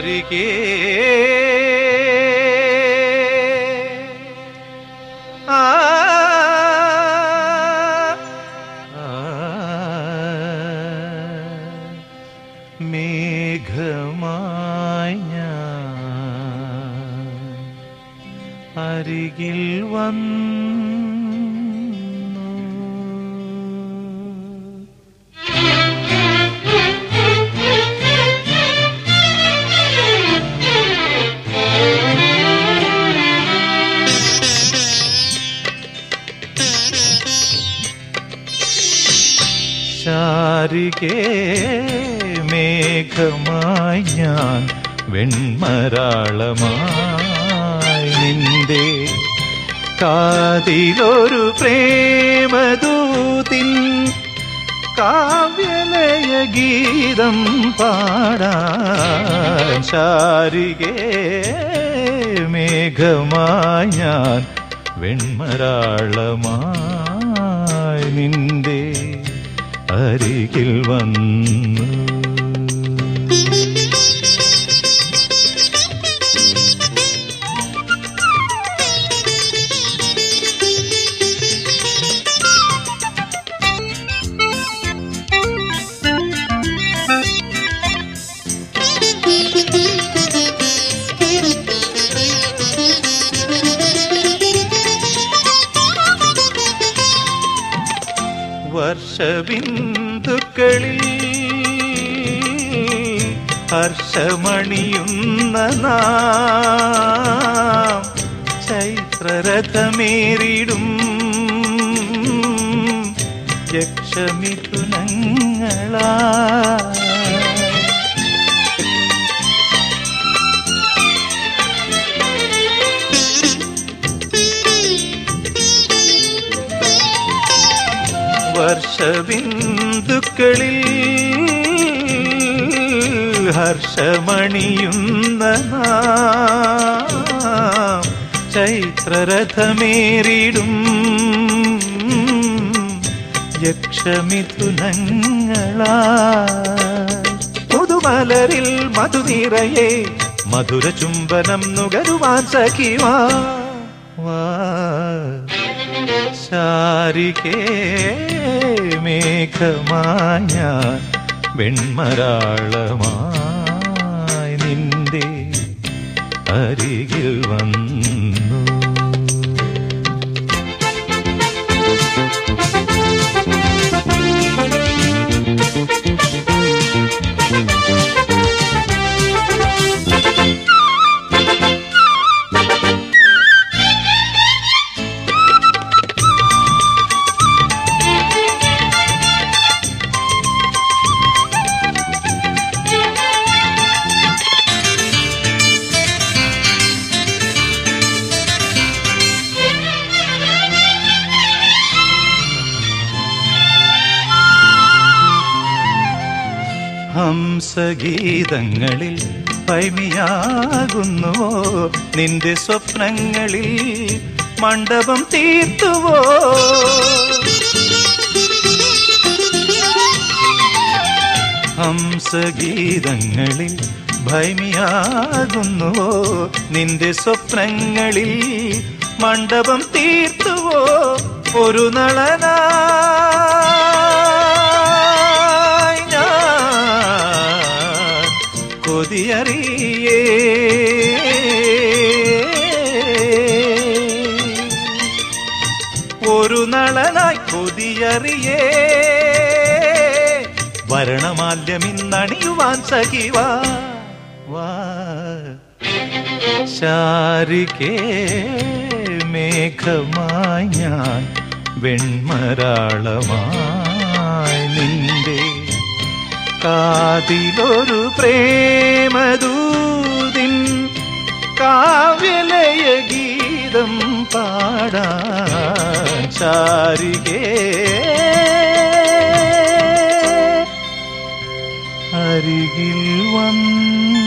അരികേ. ആ. മേഘമായി അരികിൽ വന്നു ശാരികേ മേഘമായി ഞാൻ വെൺമരാളമായി കാതിലൊരു പ്രേമദൂതിൻ കാവ്യലയ ഗീതം പാടാൻ ശാരികേ മേഘമായി ഞാൻ നിന്റെ അരികിൽ വന്നു. വർഷബിന്ദുക്കളിൽ ഹർഷമണിയുന്ന നാം ചൈത്രരഥമേറിടും. യക്ഷമിഥുനങ്ങളാ വർഷബിന്ദുക്കളിൽ ഹർഷമണിയുന്ന ചൈത്രരഥമേറിയിടും യക്ഷമിഥുനങ്ങളാ പുതുമലരിൽ മധുനിറയെ മധുര ചുംബനം നുകരുവാൻ സഖിവാ. വാ. ശാരികേ മേഘമായ വെൺമരാളമായി നിന്റെ അരികിൽ ഹംസഗീതങ്ങളിൽ പൈമിയാകുന്നുവോ നിന്റെ സ്വപ്നങ്ങളിൽ മണ്ഡപം തീർത്തുവോ? ഹംസഗീതങ്ങളിൽ ഭൈമിയാകുന്നുവോ നിന്റെ സ്വപ്നങ്ങളിൽ മണ്ഡപം തീർത്തുവോ? ഒരു നളനായി കൊതിയറിയേ ഒരു നളനായി കൊതിയറിയേ. വരണമാല്യമിന്നണിയുവാൻ സഖിവാ. വാ. ശാരികേ മേഘമായി ഞാൻ വെൺമരാളമായി നിന്റെ കാതിലൊരു പ്രേമദൂതിൻ കാവ്യലയ ഗീതം പാടാൻ ചാരികേ. അരികിൽ വന്നു